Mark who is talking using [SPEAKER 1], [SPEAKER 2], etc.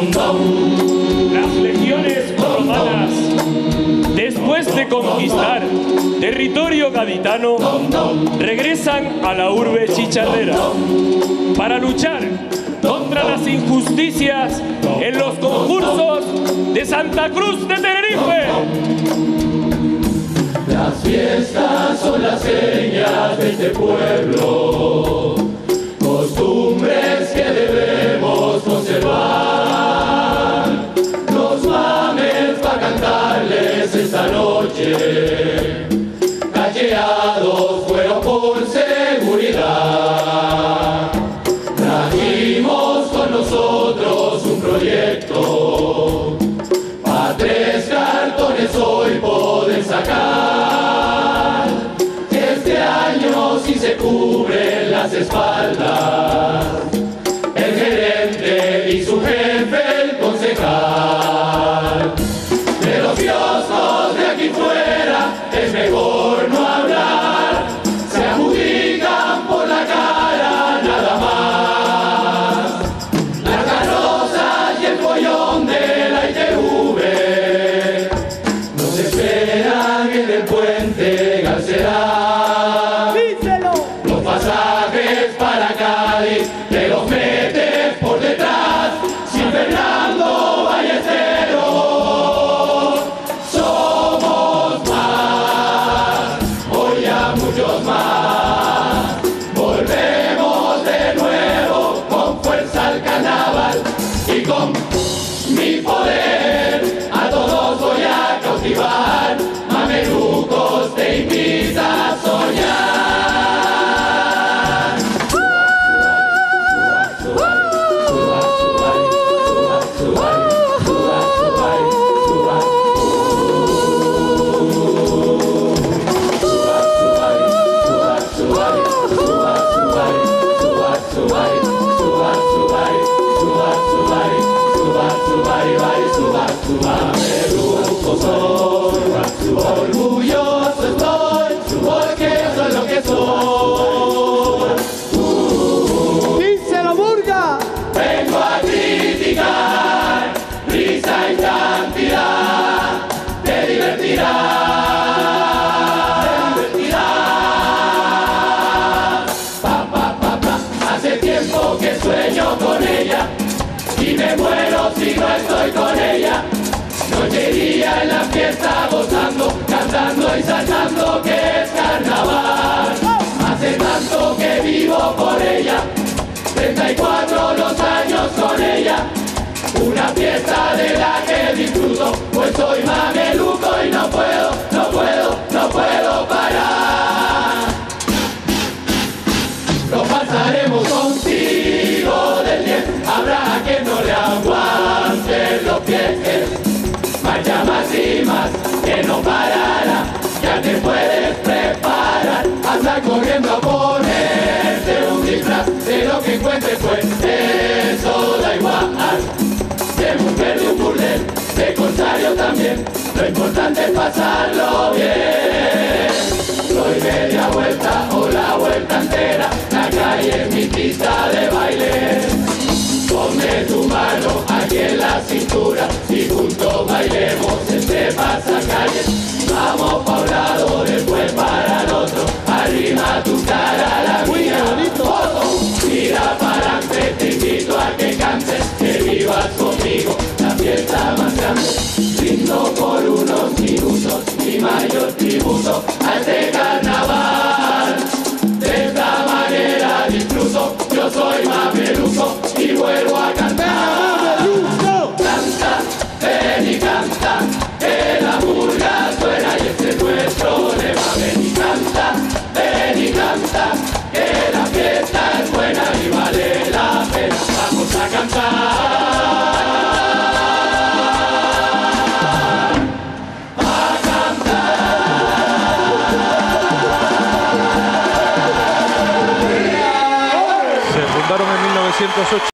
[SPEAKER 1] Las legiones romanas, después de conquistar territorio gaditano, regresan a la urbe chicharrera para luchar contra las injusticias en los concursos de Santa Cruz de Tenerife.
[SPEAKER 2] Las fiestas son las señas de este pueblo, espaldas, el gerente y su jefe, el concejal. De los kioscos de aquí fuera que sueño con ella y me muero si no estoy con ella. Y día en la fiesta gozando, cantando y saltando que es carnaval. Hace tanto que vivo por ella. 34 los años con ella, una fiesta de la que disfruto, pues soy te puedes preparar, anda corriendo a ponerte un disfraz de lo que encuentres, pues eso da igual. De mujer de un burdel, de corsario también, lo importante es pasarlo bien. Doy media vuelta o la vuelta entera, la calle es mi pista de baile. Ponme tu mano aquí en la cintura y juntos bailemos este pasacalles. Vamos pa' 1908.